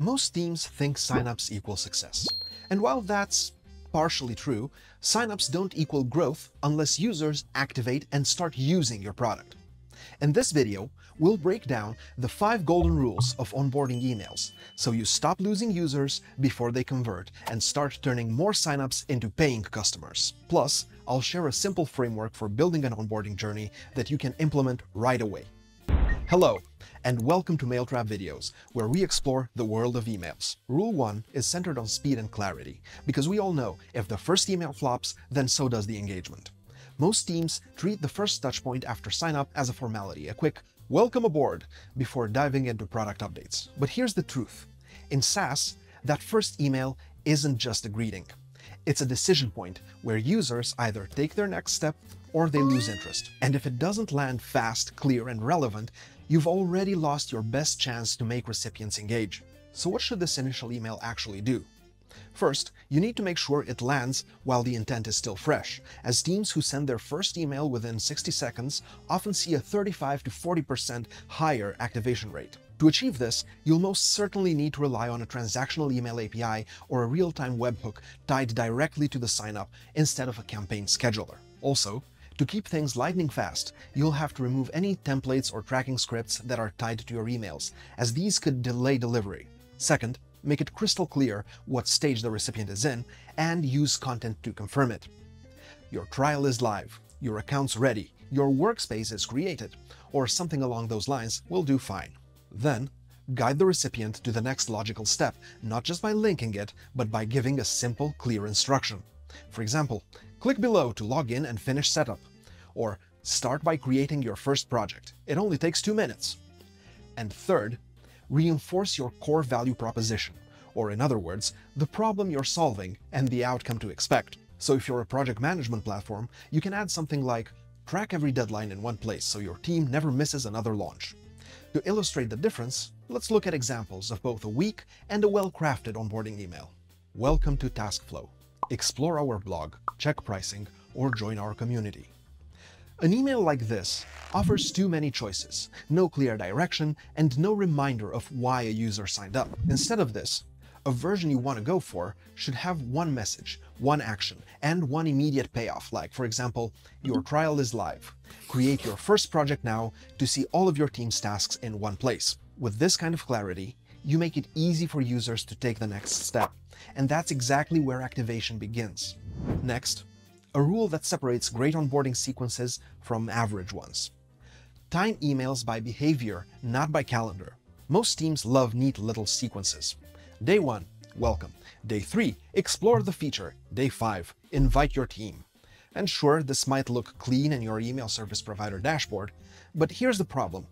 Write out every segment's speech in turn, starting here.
Most teams think signups equal success. And while that's partially true, signups don't equal growth unless users activate and start using your product. In this video, we'll break down the five golden rules of onboarding emails, so you stop losing users before they convert and start turning more signups into paying customers. Plus, I'll share a simple framework for building an onboarding journey that you can implement right away. Hello, and welcome to Mailtrap Videos, where we explore the world of emails. Rule 1 is centered on speed and clarity, because we all know if the first email flops, then so does the engagement. Most teams treat the first touchpoint after sign-up as a formality, a quick welcome aboard before diving into product updates. But here's the truth. In SaaS, that first email isn't just a greeting. It's a decision point where users either take their next step or they lose interest. And if it doesn't land fast, clear, and relevant, you've already lost your best chance to make recipients engage. So what should this initial email actually do? First, you need to make sure it lands while the intent is still fresh, as teams who send their first email within 60 seconds often see a 35 to 40% higher activation rate. To achieve this, you'll most certainly need to rely on a transactional email API or a real-time webhook tied directly to the signup instead of a campaign scheduler. Also, to keep things lightning fast, you'll have to remove any templates or tracking scripts that are tied to your emails, as these could delay delivery. Second, make it crystal clear what stage the recipient is in, and use content to confirm it. Your trial is live, your account's ready, your workspace is created, or something along those lines will do fine. Then, guide the recipient to the next logical step, not just by linking it, but by giving a simple, clear instruction. For example, click below to log in and finish setup, or start by creating your first project. It only takes two minutes. And third, reinforce your core value proposition, or in other words, the problem you're solving and the outcome to expect. So if you're a project management platform, you can add something like track every deadline in one place so your team never misses another launch. To illustrate the difference, let's look at examples of both a weak and a well-crafted onboarding email. Welcome to TaskFlow. Explore our blog, check pricing, or join our community. An email like this offers too many choices, no clear direction, and no reminder of why a user signed up. Instead of this, a version you want to go for should have one message, one action, and one immediate payoff, like, for example, your trial is live. Create your first project now to see all of your team's tasks in one place. With this kind of clarity, you make it easy for users to take the next step, and that's exactly where activation begins. Next, a rule that separates great onboarding sequences from average ones. Time emails by behavior, not by calendar. Most teams love neat little sequences. Day 1, welcome. Day 3, explore the feature. Day 5, invite your team. And sure, this might look clean in your email service provider dashboard, but here's the problem.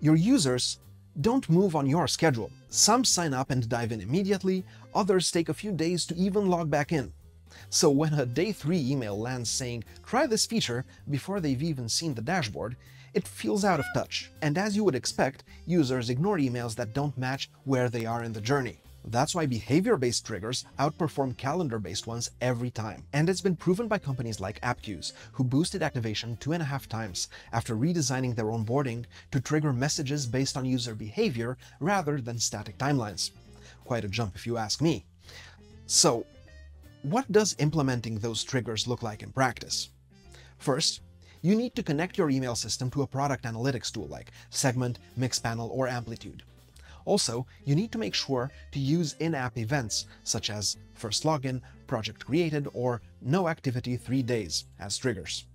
Your users don't move on your schedule. Some sign up and dive in immediately, others take a few days to even log back in. So when a day 3 email lands saying, try this feature, before they've even seen the dashboard, it feels out of touch. And as you would expect, users ignore emails that don't match where they are in the journey. That's why behavior-based triggers outperform calendar-based ones every time. And it's been proven by companies like Appcues, who boosted activation two and a half times after redesigning their onboarding to trigger messages based on user behavior rather than static timelines. Quite a jump if you ask me. So, what does implementing those triggers look like in practice? First, you need to connect your email system to a product analytics tool like Segment, Mixpanel, or Amplitude. Also, you need to make sure to use in-app events such as first login, project created, or no activity 3 days as triggers.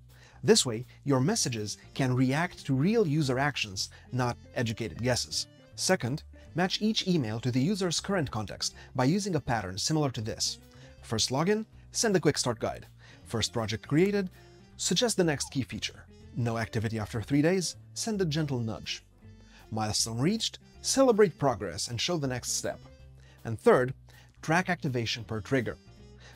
This way, your messages can react to real user actions, not educated guesses. Second, match each email to the user's current context by using a pattern similar to this. First login, send a quick start guide. First project created, suggest the next key feature. No activity after 3 days, send a gentle nudge. Milestone reached, celebrate progress and show the next step. And third, track activation per trigger.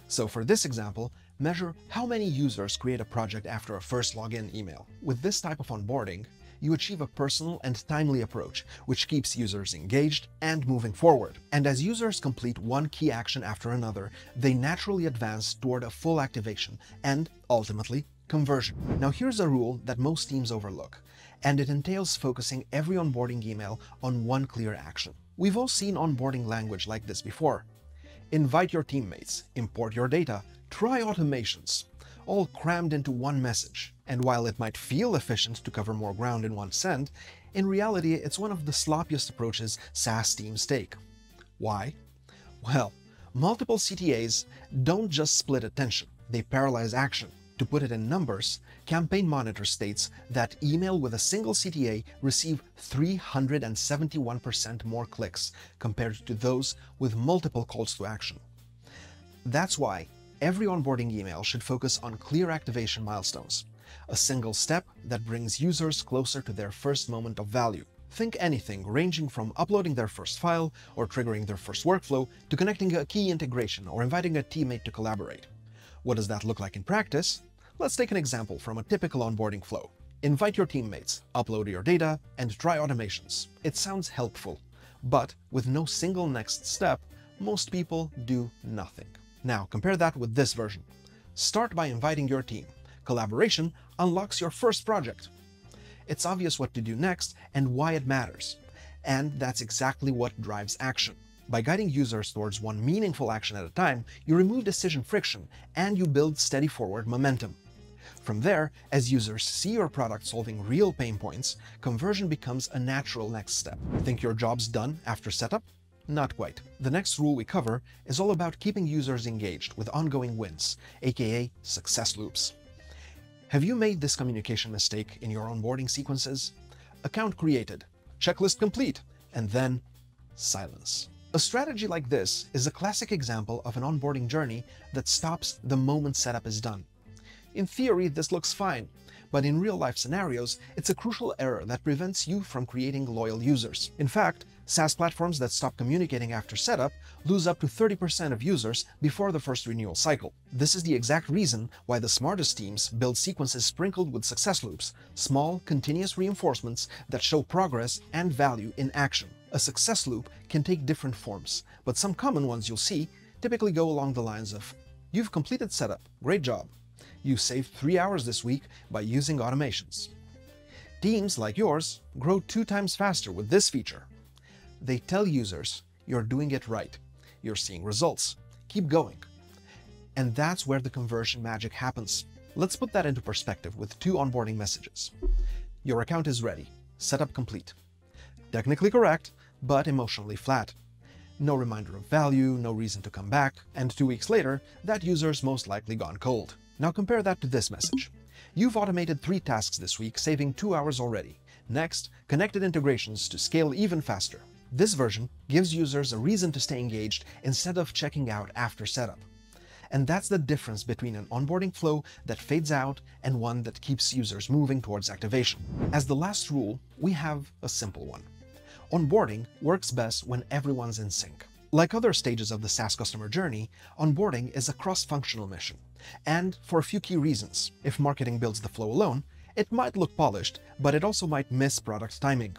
So for this example, measure how many users create a project after a first login email. With this type of onboarding, you achieve a personal and timely approach, which keeps users engaged and moving forward. And as users complete one key action after another, they naturally advance toward a full activation and, ultimately, conversion. Now here's a rule that most teams overlook, and it entails focusing every onboarding email on one clear action. We've all seen onboarding language like this before. Invite your teammates, import your data, try automations, all crammed into one message. And while it might feel efficient to cover more ground in one send, in reality it's one of the sloppiest approaches SaaS teams take. Why? Well, multiple CTAs don't just split attention, they paralyze action. To put it in numbers, Campaign Monitor states that email with a single CTA receive 371% more clicks compared to those with multiple calls to action. That's why every onboarding email should focus on clear activation milestones, a single step that brings users closer to their first moment of value. Think anything ranging from uploading their first file or triggering their first workflow to connecting a key integration or inviting a teammate to collaborate. What does that look like in practice? Let's take an example from a typical onboarding flow. Invite your teammates, upload your data, and try automations. It sounds helpful, but with no single next step, most people do nothing. Now compare that with this version. Start by inviting your team. Collaboration unlocks your first project. It's obvious what to do next and why it matters. And that's exactly what drives action. By guiding users towards one meaningful action at a time, you remove decision friction and you build steady forward momentum. From there, as users see your product solving real pain points, conversion becomes a natural next step. Think your job's done after setup? Not quite. The next rule we cover is all about keeping users engaged with ongoing wins, aka success loops. Have you made this communication mistake in your onboarding sequences? Account created, checklist complete, and then silence. A strategy like this is a classic example of an onboarding journey that stops the moment setup is done. In theory, this looks fine, but in real-life scenarios, it's a crucial error that prevents you from creating loyal users. In fact, SaaS platforms that stop communicating after setup lose up to 30% of users before the first renewal cycle. This is the exact reason why the smartest teams build sequences sprinkled with success loops, small, continuous reinforcements that show progress and value in action. A success loop can take different forms, but some common ones you'll see typically go along the lines of You've completed setup, great job. You saved three hours this week by using automations. Teams like yours grow two times faster with this feature. They tell users you're doing it right, you're seeing results, keep going. And that's where the conversion magic happens. Let's put that into perspective with two onboarding messages. Your account is ready, setup complete. Technically correct, but emotionally flat. No reminder of value, no reason to come back, and two weeks later, that user's most likely gone cold. Now compare that to this message. You've automated three tasks this week, saving two hours already. Next, connected integrations to scale even faster. This version gives users a reason to stay engaged instead of checking out after setup. And that's the difference between an onboarding flow that fades out and one that keeps users moving towards activation. As the last rule, we have a simple one. Onboarding works best when everyone's in sync. Like other stages of the SaaS customer journey, onboarding is a cross-functional mission, and for a few key reasons. If marketing builds the flow alone, it might look polished, but it also might miss product timing.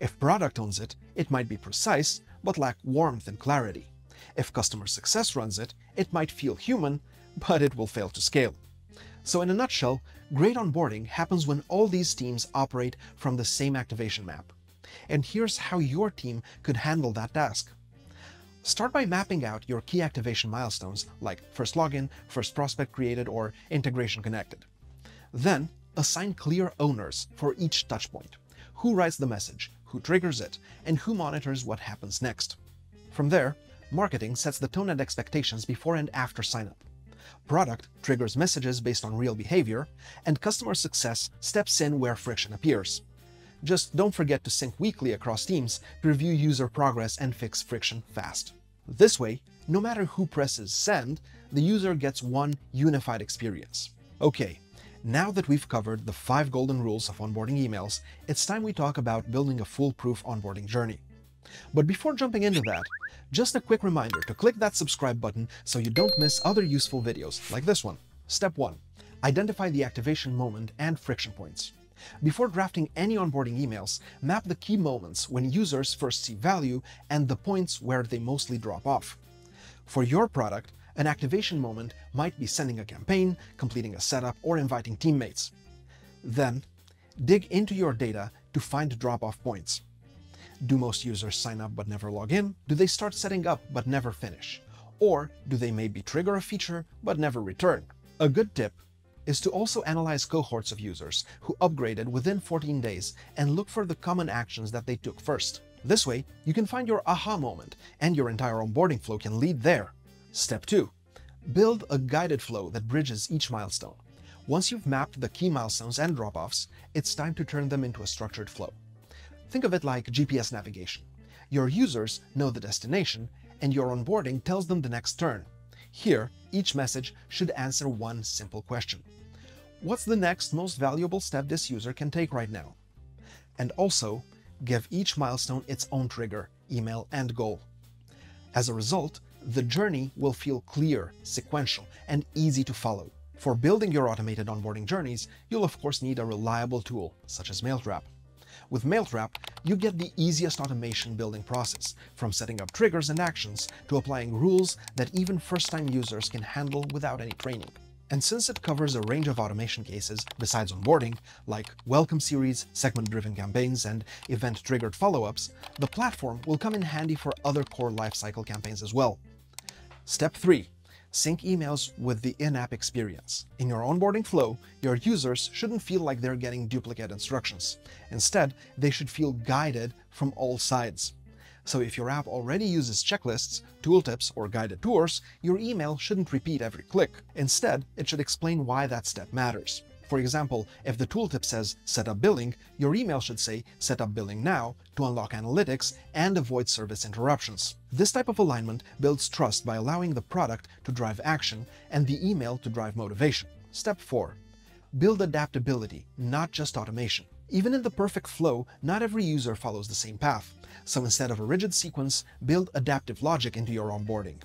If product owns it, it might be precise, but lack warmth and clarity. If customer success runs it, it might feel human, but it will fail to scale. So in a nutshell, great onboarding happens when all these teams operate from the same activation map. And here's how your team could handle that task. Start by mapping out your key activation milestones like first login, first prospect created, or integration connected. Then, assign clear owners for each touchpoint. Who writes the message, who triggers it, and who monitors what happens next. From there, marketing sets the tone and expectations before and after signup. Product triggers messages based on real behavior, and customer success steps in where friction appears. Just don't forget to sync weekly across teams to review user progress and fix friction fast. This way, no matter who presses send, the user gets one unified experience. Okay, now that we've covered the five golden rules of onboarding emails, it's time we talk about building a foolproof onboarding journey. But before jumping into that, just a quick reminder to click that subscribe button so you don't miss other useful videos like this one. Step 1. Identify the activation moment and friction points. Before drafting any onboarding emails, map the key moments when users first see value and the points where they mostly drop off. For your product, an activation moment might be sending a campaign, completing a setup, or inviting teammates. Then, dig into your data to find drop-off points. Do most users sign up but never log in? Do they start setting up but never finish? Or do they maybe trigger a feature but never return? A good tip is to also analyze cohorts of users who upgraded within 14 days and look for the common actions that they took first. This way, you can find your aha moment and your entire onboarding flow can lead there. Step 2. Build a guided flow that bridges each milestone. Once you've mapped the key milestones and drop-offs, it's time to turn them into a structured flow. Think of it like GPS navigation. Your users know the destination, and your onboarding tells them the next turn. Here, each message should answer one simple question. What's the next most valuable step this user can take right now? And also, give each milestone its own trigger, email, and goal. As a result, the journey will feel clear, sequential, and easy to follow. For building your automated onboarding journeys, you'll of course need a reliable tool, such as Mailtrap. With Mailtrap, you get the easiest automation building process, from setting up triggers and actions to applying rules that even first-time users can handle without any training. And since it covers a range of automation cases besides onboarding, like welcome series, segment-driven campaigns, and event-triggered follow-ups, the platform will come in handy for other core lifecycle campaigns as well. Step 3 sync emails with the in-app experience. In your onboarding flow, your users shouldn't feel like they're getting duplicate instructions. Instead, they should feel guided from all sides. So if your app already uses checklists, tooltips, or guided tours, your email shouldn't repeat every click. Instead, it should explain why that step matters. For example, if the tooltip says set up billing, your email should say set up billing now to unlock analytics and avoid service interruptions. This type of alignment builds trust by allowing the product to drive action and the email to drive motivation. Step 4. Build adaptability, not just automation. Even in the perfect flow, not every user follows the same path. So instead of a rigid sequence, build adaptive logic into your onboarding.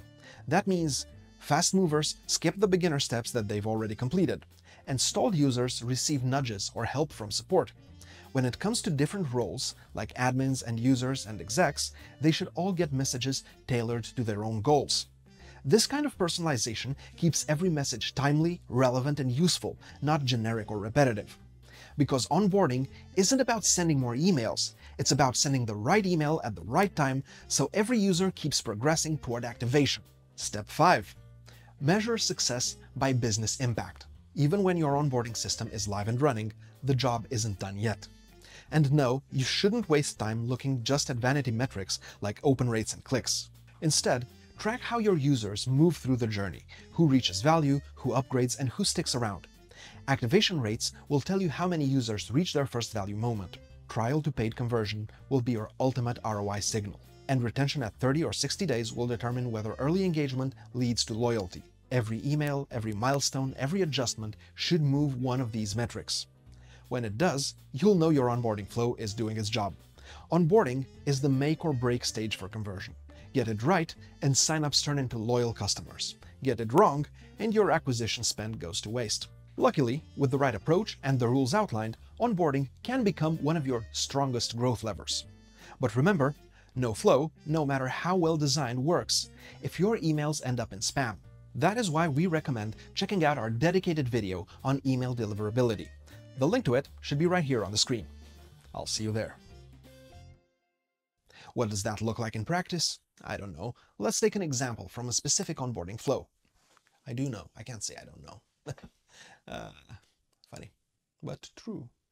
That means fast movers skip the beginner steps that they've already completed and stalled users receive nudges or help from support. When it comes to different roles, like admins and users and execs, they should all get messages tailored to their own goals. This kind of personalization keeps every message timely, relevant, and useful, not generic or repetitive. Because onboarding isn't about sending more emails, it's about sending the right email at the right time so every user keeps progressing toward activation. Step 5. Measure success by business impact. Even when your onboarding system is live and running, the job isn't done yet. And no, you shouldn't waste time looking just at vanity metrics like open rates and clicks. Instead, track how your users move through the journey, who reaches value, who upgrades, and who sticks around. Activation rates will tell you how many users reach their first value moment. Trial to paid conversion will be your ultimate ROI signal. And retention at 30 or 60 days will determine whether early engagement leads to loyalty. Every email, every milestone, every adjustment should move one of these metrics. When it does, you'll know your onboarding flow is doing its job. Onboarding is the make or break stage for conversion. Get it right, and signups turn into loyal customers. Get it wrong, and your acquisition spend goes to waste. Luckily, with the right approach and the rules outlined, onboarding can become one of your strongest growth levers. But remember, no flow, no matter how well designed, works if your emails end up in spam. That is why we recommend checking out our dedicated video on email deliverability. The link to it should be right here on the screen. I'll see you there. What does that look like in practice? I don't know. Let's take an example from a specific onboarding flow. I do know. I can't say I don't know. uh, funny, but true.